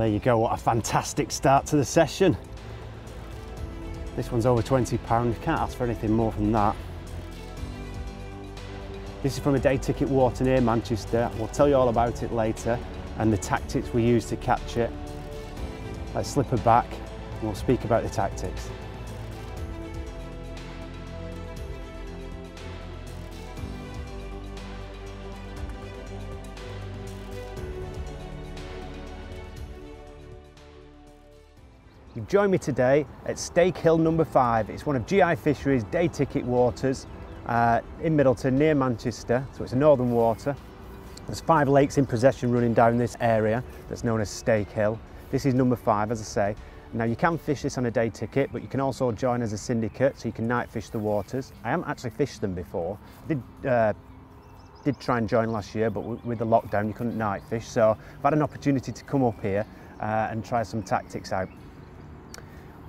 there you go, what a fantastic start to the session. This one's over 20 pounds, can't ask for anything more than that. This is from a day ticket water near Manchester. We'll tell you all about it later and the tactics we use to catch it. Let's slip her back and we'll speak about the tactics. You've joined me today at Stakehill number five. It's one of GI Fisheries day ticket waters uh, in Middleton near Manchester, so it's a northern water. There's five lakes in possession running down this area that's known as Stakehill. This is number five, as I say. Now you can fish this on a day ticket, but you can also join as a syndicate, so you can night fish the waters. I haven't actually fished them before. I did, uh, did try and join last year, but with the lockdown you couldn't night fish, so I've had an opportunity to come up here uh, and try some tactics out.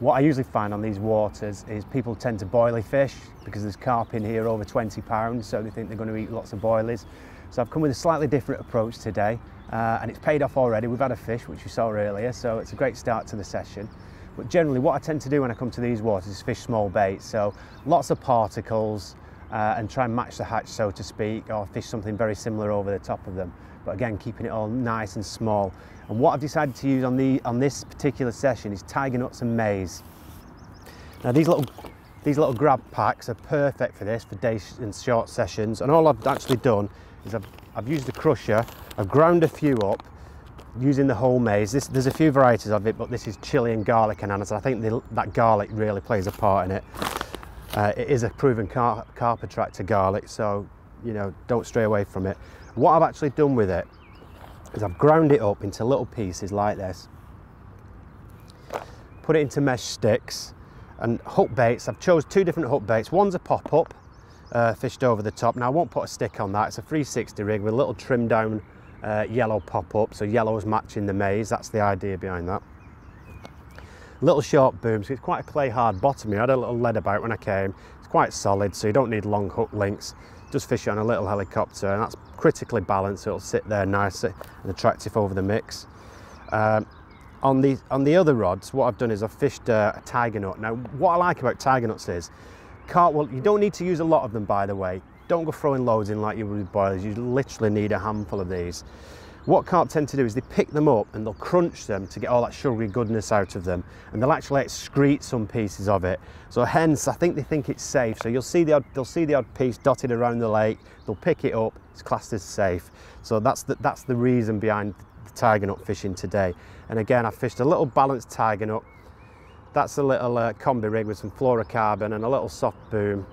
What I usually find on these waters is people tend to boilie fish because there's carp in here over 20 pounds, so they think they're going to eat lots of boilies. So I've come with a slightly different approach today, uh, and it's paid off already. We've had a fish, which you saw earlier, so it's a great start to the session. But generally what I tend to do when I come to these waters is fish small bait, so lots of particles, uh, and try and match the hatch, so to speak, or fish something very similar over the top of them. But again, keeping it all nice and small. And what I've decided to use on, the, on this particular session is tiger nuts and maize. Now these little, these little grab packs are perfect for this, for day and short sessions. And all I've actually done is I've, I've used a crusher, I've ground a few up, using the whole maize. This, there's a few varieties of it, but this is chili and garlic and ananas. I think the, that garlic really plays a part in it. Uh, it is a proven car, carp attractor garlic, so you know don't stray away from it. What I've actually done with it is I've ground it up into little pieces like this, put it into mesh sticks and hook baits. I've chose two different hook baits. One's a pop-up, uh, fished over the top. Now I won't put a stick on that. It's a 360 rig with a little trim down uh, yellow pop-up, so yellow is matching the maize. That's the idea behind that little short booms. It's quite a clay hard bottom. here. I had a little lead about when I came. It's quite solid, so you don't need long hook links. Just fish it on a little helicopter, and that's critically balanced. It'll sit there nice and attractive over the mix. Um, on the on the other rods, what I've done is I've fished uh, a tiger nut. Now, what I like about tiger nuts is, carp. Well, you don't need to use a lot of them, by the way. Don't go throwing loads in like you would with boilies. You literally need a handful of these. What carp tend to do is they pick them up and they'll crunch them to get all that sugary goodness out of them and they'll actually excrete some pieces of it. So hence I think they think it's safe. So you'll see the odd, they'll see the odd piece dotted around the lake, they'll pick it up, it's classed as safe. So that's the, that's the reason behind the tiger nut fishing today. And again, I fished a little balanced tiger nut. That's a little uh, combi rig with some fluorocarbon and a little soft boom.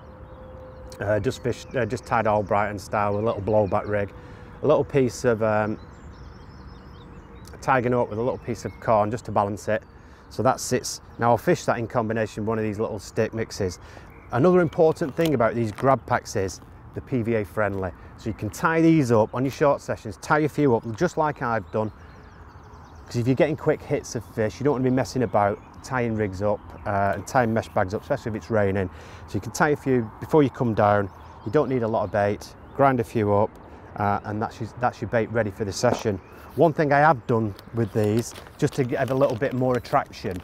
Uh, just fished, uh, just tied Albrighton style with a little blowback rig. A little piece of um, tiger nut with a little piece of corn just to balance it. So that sits, now I'll fish that in combination with one of these little stick mixes. Another important thing about these grab packs is the PVA friendly. So you can tie these up on your short sessions, tie a few up just like I've done. Because if you're getting quick hits of fish, you don't want to be messing about tying rigs up uh, and tying mesh bags up, especially if it's raining. So you can tie a few before you come down. You don't need a lot of bait, grind a few up, uh, and that's your, that's your bait ready for the session. One thing I have done with these, just to give a little bit more attraction,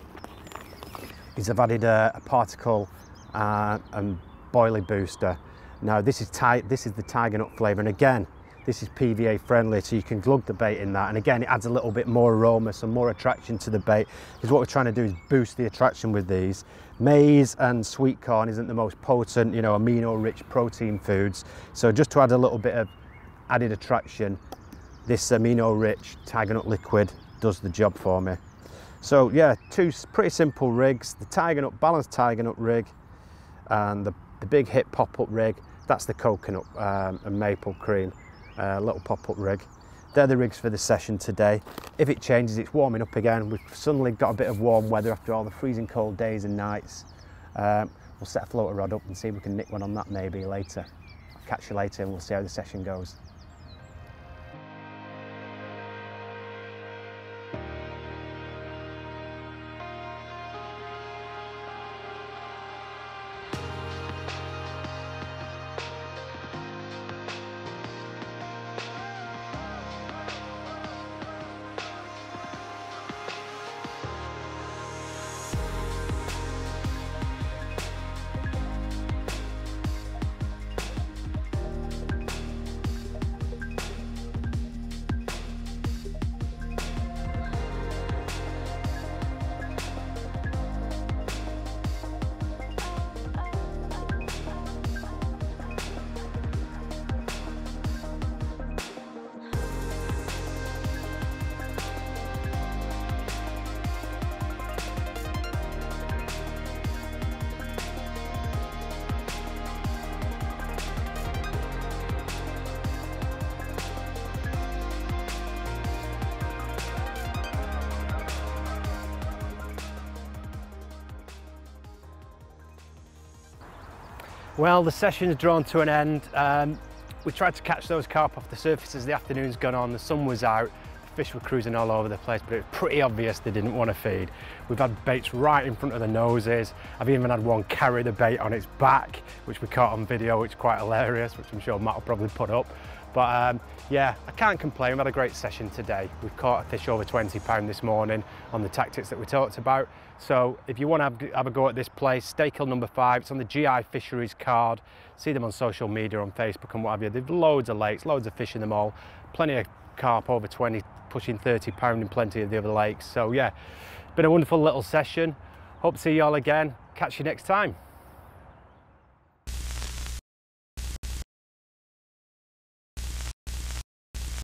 is I've added a, a particle uh, and boilie booster. Now this is, this is the tiger nut flavour, and again, this is PVA friendly, so you can glug the bait in that. And again, it adds a little bit more aroma, some more attraction to the bait. Because what we're trying to do is boost the attraction with these. Maize and sweet corn isn't the most potent, you know, amino-rich protein foods. So just to add a little bit of added attraction, this amino-rich tiger nut liquid does the job for me. So yeah, two pretty simple rigs, the tiger nut, balanced tiger nut rig and the, the big hit pop-up rig, that's the coconut um, and maple cream uh, little pop-up rig. They're the rigs for the session today. If it changes, it's warming up again. We've suddenly got a bit of warm weather after all the freezing cold days and nights. Um, we'll set a floater rod up and see if we can nick one on that maybe later. I'll catch you later and we'll see how the session goes. Well, the session's drawn to an end. Um, we tried to catch those carp off the surface as the afternoon's gone on, the sun was out, fish were cruising all over the place, but it was pretty obvious they didn't want to feed. We've had baits right in front of the noses. I've even had one carry the bait on its back, which we caught on video, which is quite hilarious, which I'm sure Matt will probably put up. But um, yeah, I can't complain. We've had a great session today. We've caught a fish over 20 pound this morning on the tactics that we talked about. So if you want to have, have a go at this place, Stakehill number five, it's on the GI Fisheries card. See them on social media, on Facebook and what have you. They've loads of lakes, loads of fish in them all. Plenty of carp over 20, pushing 30 pound in plenty of the other lakes. So yeah, been a wonderful little session. Hope to see you all again. Catch you next time.